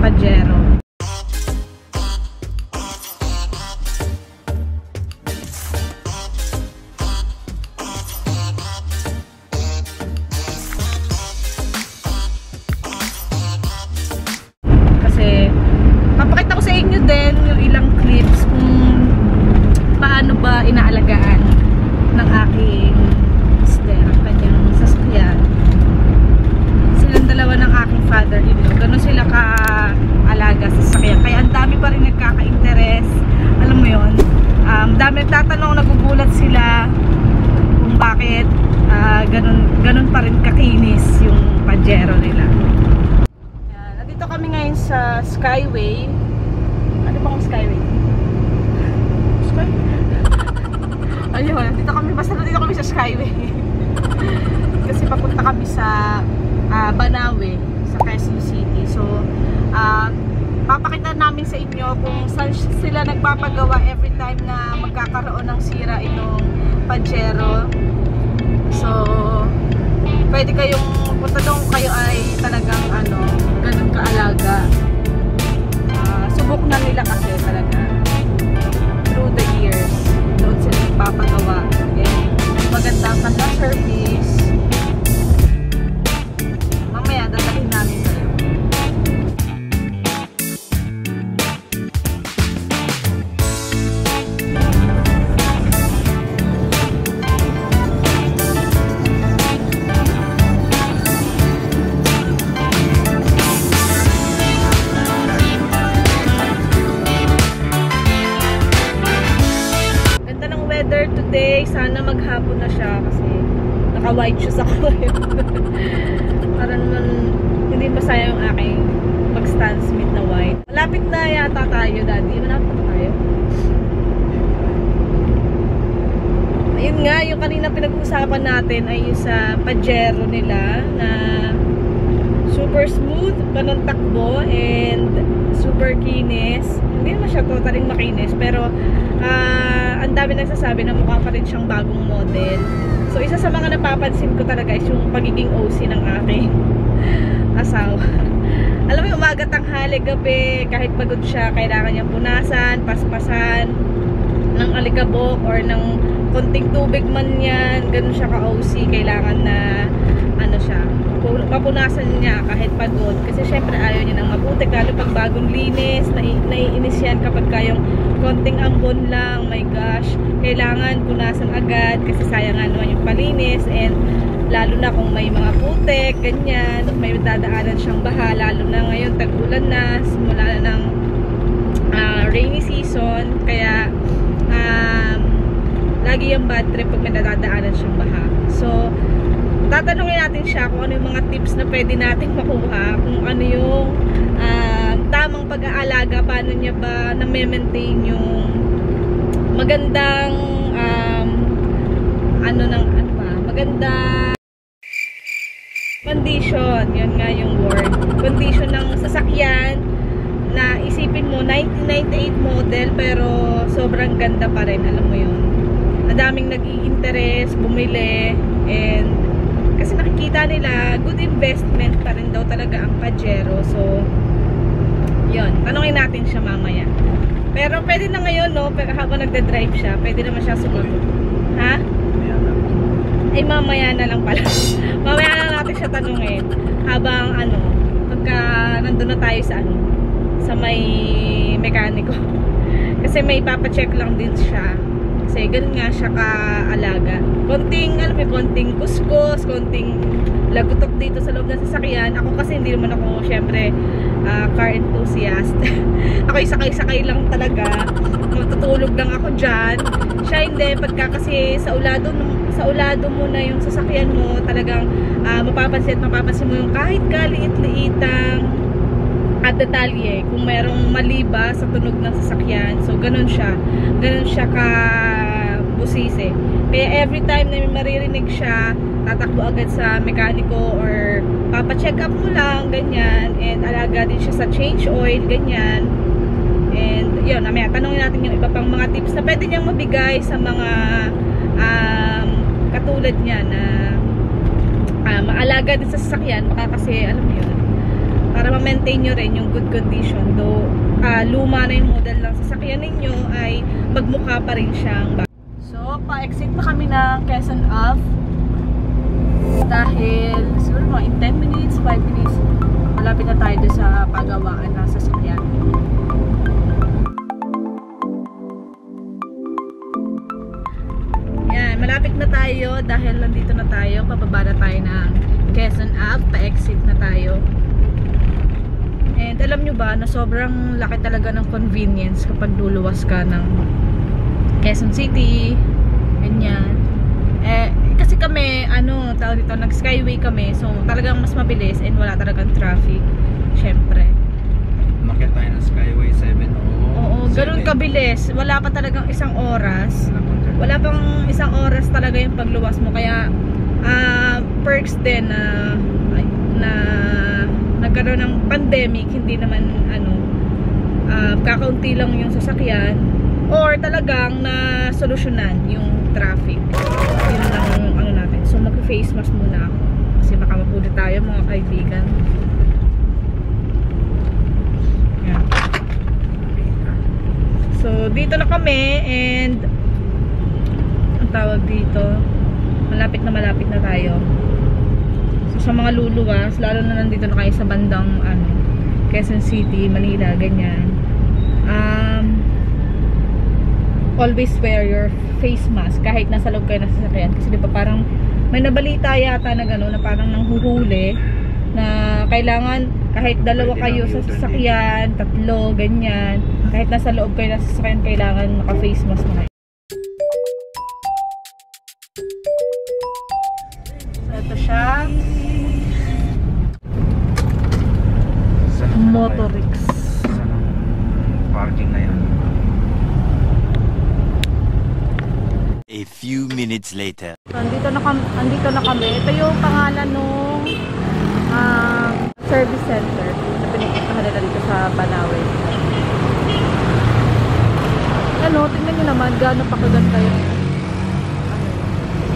model ganun, ganun pa rin kakinis yung Pajero nila Ayan, nandito kami ngayon sa Skyway. Ano bang Skyway? Sky? Ayun, nandito kami, basta nandito kami sa Skyway. Kasi papunta kami sa ah, Banawe, sa Quezon City. So, ah, papakita namin sa inyo kung saan sila nagpapagawa every time na magkakaroon ng sira itong Pajero. So, pwede kayong punta doon kayo ay talagang ano, ganun kaalaga. Ah, subok na nila kasi talaga. Through the years, doon sila nagpapagawa. And maganda ang kanilang service. Sana maghapon na siya kasi naka-white shoes ako ngayon. Para naman hindi masaya yung aking mag-Stan Smith na white. Malapit na yata tayo, daddy. Malapit na tayo. Ayun nga, yung kanina pinag-uusapan natin ay yung sa Pajero nila na super smooth, ganun takbo, and super kinis. Hindi naman siya totaling makinis, pero ah, ang dami nagsasabi na mukha pa rin siyang bagong model. So, isa sa mga napapansin ko talaga is yung pagiging OC ng aking asawa. Alam mo, yung umaga, tanghali, gabi, kahit pagod siya, kailangan niyang punasan, paspasan, ng alikabok or ng konting tubig man yan, ganun siya ka-OC, kailangan na ano siya, pu- papunasan niya kahit pagod. Kasi syempre ayaw niya ng mabuti, lalo pag bagong linis, nai naiinis yan kapag kayong konting ambon lang, my gosh, kailangan punasan agad kasi sayang nga naman yung palinis and lalo na kung may mga putek, ganyan, may dadaanan siyang baha, lalo na ngayon tag-ulan na, simula na ng ah, rainy season, kaya um, lagi yung bad trip pag may nadadaanan siyang baha. So, tatanungin natin siya kung ano yung mga tips na pwede nating makuha, kung ano yung um, tamang pag-aalaga, paano niya ba na-maintain yung magandang um, ano ng ano ba, magandang condition, yun nga yung word. Condition ng sasakyan na isipin mo 1998 model pero sobrang ganda pa rin, alam mo yun. Ang daming nag-i-interest, bumili and kasi nakikita nila good investment pa rin daw talaga ang Pajero. So yun, tanongin natin siya mamaya. Pero pwede na ngayon, no? Pero habang nagde-drive siya, pwede naman siya sumagot. Ha? Ay, mamaya na lang pala. mamaya na natin siya tanungin. Habang, ano, pagka nandun na tayo sa, ano, sa may mekaniko. Kasi may papacheck lang din siya Kasi ganun nga siya kaalaga. Konting, alam mo, konting kuskus, konting lagutok dito sa loob ng sasakyan. Ako kasi hindi naman ako, syempre, uh, car enthusiast. ako sakay-sakay lang talaga. Matutulog lang ako dyan. Siya hindi, pagka kasi sa ulado, sa ulado mo na yung sasakyan mo, talagang uh, mapapansin at mapapansin mo yung kahit kaliit-liitang at detalye kung merong maliba sa tunog ng sasakyan. So, ganun siya. Ganun siya ka busisi. Kaya every time na maririnig siya, tatakbo agad sa mekaniko or papacheck up mo lang, ganyan. And alaga din siya sa change oil, ganyan. And yun, namaya, tanongin natin yung iba pang mga tips na pwede niyang mabigay sa mga um, katulad niya na uh, maalaga din sa sasakyan. Baka kasi, alam mo yun, para ma-maintain nyo rin yung good condition. Though, uh, luma na yung model ng sasakyan ninyo ay magmukha pa rin siyang So, pa-exit na kami ng Quezon Ave. Dahil, siguro mga in 10 minutes, 5 minutes, malapit na tayo sa pagawaan ng sasakyan. Yan, malapit na tayo dahil nandito na tayo. Pababa na tayo ng Quezon Ave. Pa-exit na tayo. And alam nyo ba na sobrang laki talaga ng convenience kapag luluwas ka ng Quezon City, ganyan. Eh, kasi kami, ano, tawag dito, nag-skyway kami. So, talagang mas mabilis and wala talagang traffic. Siyempre. Nakit tayo ng Skyway 7 o Oo, ganun kabilis. Wala pa talagang isang oras. Wala pang isang oras talaga yung pagluwas mo. Kaya, uh, perks din na, na nagkaroon ng pandemic, hindi naman ano, uh, kakaunti lang yung sasakyan or talagang na solusyonan yung traffic. Yun lang ano natin. So mag-face mask muna ako kasi baka mapulot tayo mga kaibigan. Yan. So dito na kami and ang tawag dito malapit na malapit na tayo sa mga luluwas, lalo na nandito na kayo sa bandang ano, Quezon City, Manila, ganyan. Um, always wear your face mask kahit nasa loob kayo ng sasakyan. Kasi di ba parang may nabalita yata na gano'n na parang nanghuhuli na kailangan kahit dalawa kayo sa sasakyan, tatlo, ganyan. Kahit nasa loob kayo ng sasakyan, kailangan naka-face mask na kayo. So, ito siya. Motorix. Parking na yan. A few minutes later. Andito na kami, andito na kami. Ito yung pangalan nung uh, service center na pinupuntahan nila dito sa Banawe. Ano, tingnan nyo naman gaano pa kaganda yung ano,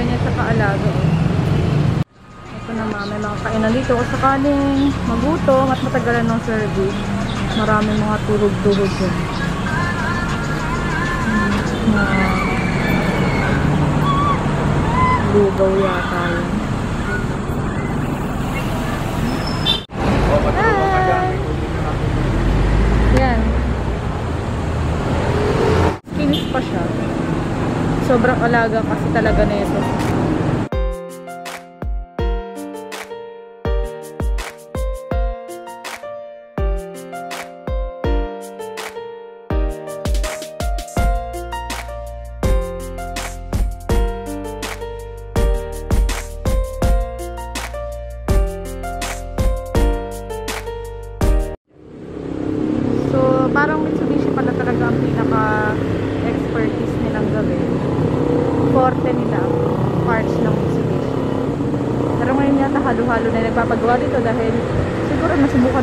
ganyan sa kaalaga. Oh. Ito naman, may mga kainan dito. Kung sakaling magutom at matagalan ng service, maraming mga turog-turog dyan. Hmm, lugaw yata yun. Hi! Yan. Kinis pa siya. Sobrang alaga kasi talaga na ito.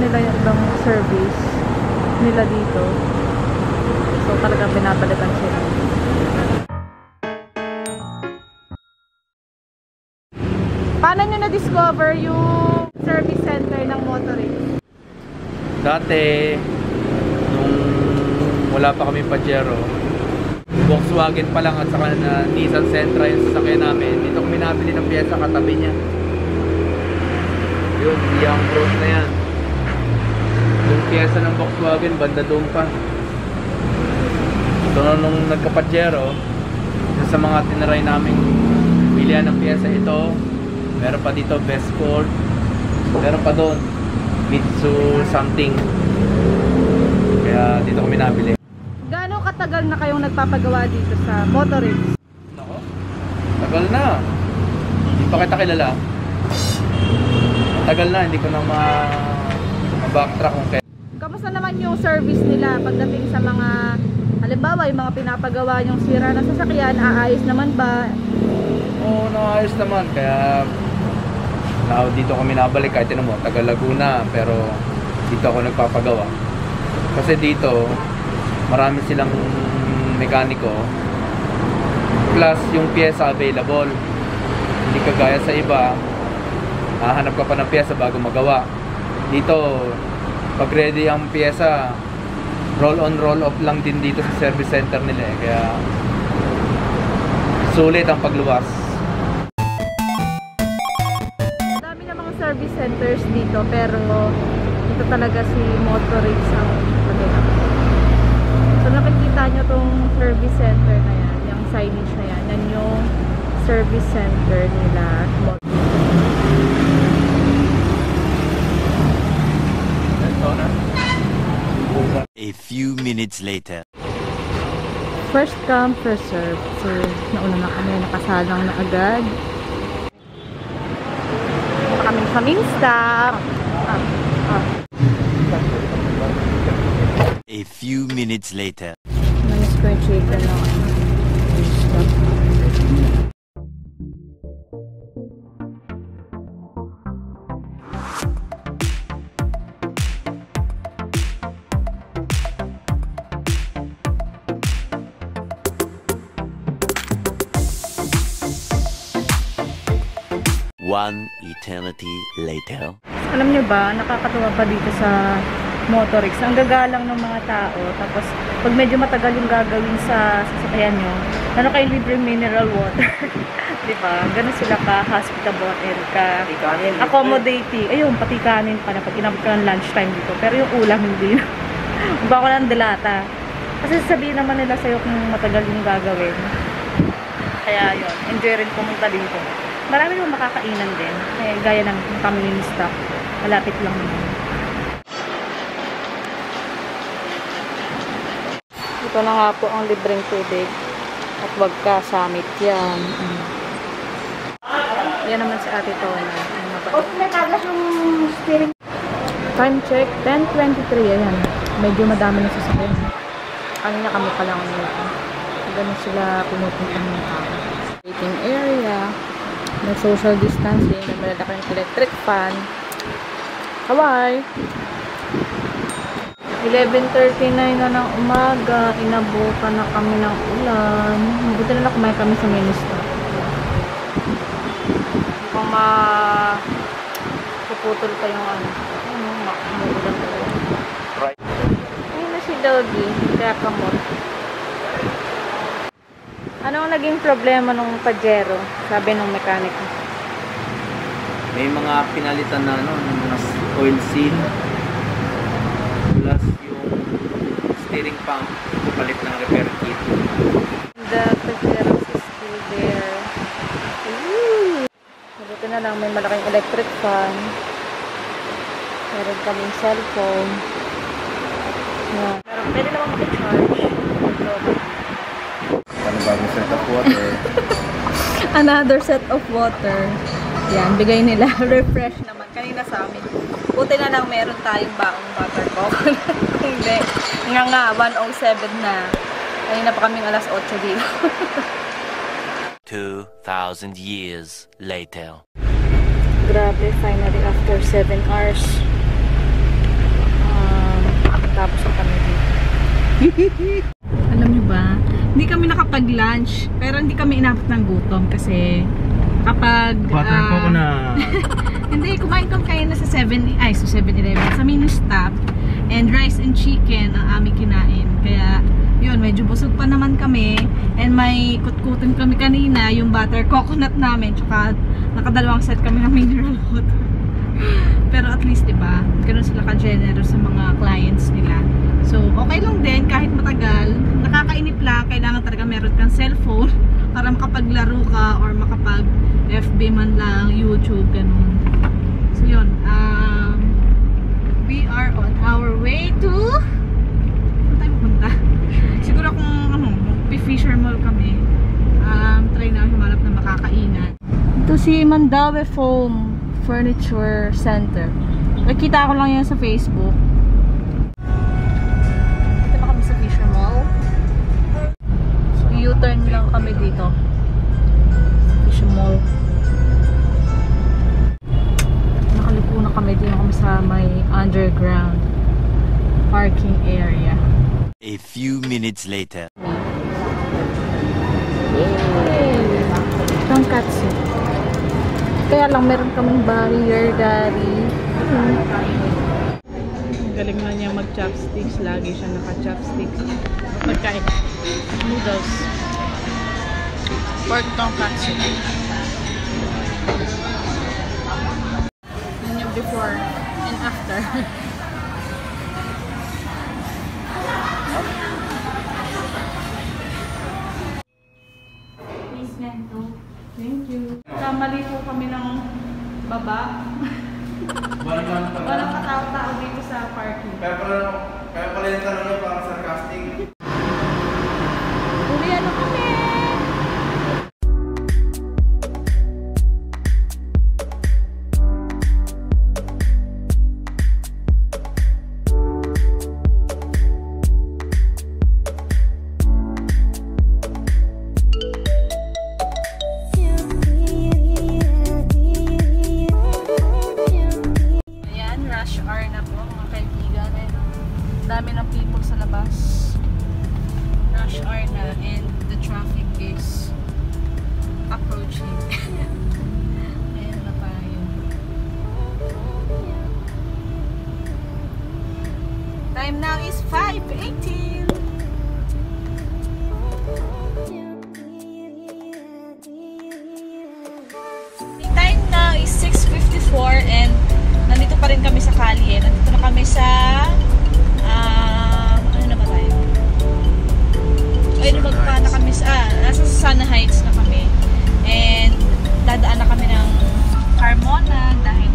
Nila yung service nila dito. So, talagang pinapalitan sila. Paano nyo na-discover yung service center ng Motorix? Dati, nung wala pa kami Pajero, Volkswagen pa lang at saka na Nissan Sentra yung sasakyan namin. Dito kami nabili ng pyesa katabi niya. Yun, Young Road na yan. Yung pyesa ng Volkswagen, banda doon pa. So nung nagka-Pajero, isa sa mga tinaray namin bilihan ng pyesa ito. Meron pa dito Best Sport. Meron pa doon Mitsu something. Kaya dito kami nabili. Gaano katagal na kayong nagpapagawa dito sa Motorix? Nako. Tagal na. Hindi pa kita kilala. Tagal na, hindi ko na ma ma-backtrack kung kaya. Kamusta naman yung service nila pagdating sa mga halimbawa yung mga pinapagawa yung sira ng sasakyan, aayos naman ba? Oo, naayos naman. Kaya na dito kami nabalik kahit tinan mo, taga Laguna pero dito ako nagpapagawa. Kasi dito marami silang mekaniko plus yung pyesa available. Hindi kagaya sa iba, hahanap ka pa ng pyesa bago magawa. Dito, pag ready ang pyesa, roll on roll off lang din dito sa service center nila eh. Kaya sulit ang pagluwas. Dami na mga service centers dito pero ito talaga si Motorix ang. So nakikita nyo tong service center na yan, yung signage na yan, yan yung service center nila. A few minutes later. First come, first serve. So, nauna na kami, nakasalang na agad. Punta kami sa main stop. Ah, ah. A few minutes later. Namiss ko yung chicken ng One eternity later. Alam niyo ba, nakakatuwa pa dito sa Motorix. Ang gagalang ng mga tao. Tapos, pag medyo matagal yung gagawin sa sasakyan nyo, ano kayo libre mineral water. Di ba? Ganun sila ka hospitable and ka accommodating. Ayun, pati kanin pala. Pag inabot ka ng lunchtime dito. Pero yung ulam, hindi na. Ba ko ng delata. Kasi sabihin naman nila sa'yo kung matagal yung gagawin. Kaya yun, enjoy rin pumunta dito. Marami naman makakainan din. Eh, gaya ng kami ni stop. Malapit lang naman. Ito na nga po ang libreng tubig. At wag ka samit yan. Mm. Yan naman si Ate Tona. Ang. Time check, 10.23. Ayan. Medyo madami na sasakyan. Kanina kami pa lang nila. Ganun sila pinupunta ng tao. Waiting area. May social distancing. May malalaki ng electric fan. Hawaii! 11.39 na ng umaga. Inabukan na kami ng ulan. Buti na lang kumain kami sa minister. Kung ma... puputol pa yung ano. Ano, ma- umuulan talaga. Right. Ayun na si Doggy. Kaya kamot. Ano ang naging problema nung Pajero? Sabi nung mekaniko. May mga pinalitan na ano, ng mga oil seal plus yung steering pump palit ng repair kit. The Pajero is still there. Ooh! Mabuti na lang may malaking electric fan. Meron kaming cellphone. Yan. Pero pwede naman makicharge. So, Panibagong set of water. Another set of water. Yan, bigay nila. Refresh naman. Kanina sa amin. Buti na lang meron tayong baong butter coconut. Hindi, nga nga, 107 na. Kanina pa kaming alas 8 dito. 2,000 years later. Grabe, finally after 7 hours. Um, tapos na kami dito. Alam niyo ba, hindi kami nakapag-lunch, pero hindi kami inabot ng gutom kasi kapag... ah, Hindi, kumain kami kayo na sa 7, ay, sa 7-Eleven, sa mini stop. And rice and chicken ang aming kinain. Kaya, yun, medyo busog pa naman kami. And may kutkutin kami kanina, yung butter coconut namin. Tsaka, nakadalawang set kami ng mineral water. Pero at least, di ba, ganun sila ka-generous sa mga clients nila. So, okay lang din, kahit matagal. Nakakainip lang, kailangan talaga meron kang cellphone para makapaglaro ka or makapag FB man lang, YouTube, ganun. So yun, um, we are on our way to saan tayo pupunta? Siguro kung ano, fisher mall kami, um, try na humanap na makakainan. Ito si Mandawe Foam Furniture Center. Nakita ko lang yan sa Facebook. U-turn lang kami dito. Sa Fisher Mall. Nakalipo na kami dito kami sa may underground parking area. A few minutes later. Yay! Tonkatsu. Kaya lang meron kaming barrier, daddy. Galing na niya mag-chopsticks. Lagi siya naka-chopsticks. Pagkain. Noodles. Pork tonkatsu. Yun yung before and after. Thank you. Kamali po kami ng baba. Walang katao-tao dito sa parking. Kaya pala, kaya pala yung tanong niya parang sarcastic. 6.54 and nandito pa rin kami sa kalye. Eh. Nandito na kami sa um, ano na ba tayo? Ay, lumagpa na kami sa, ah, nasa Sana Heights na kami. And dadaan na kami ng Carmona dahil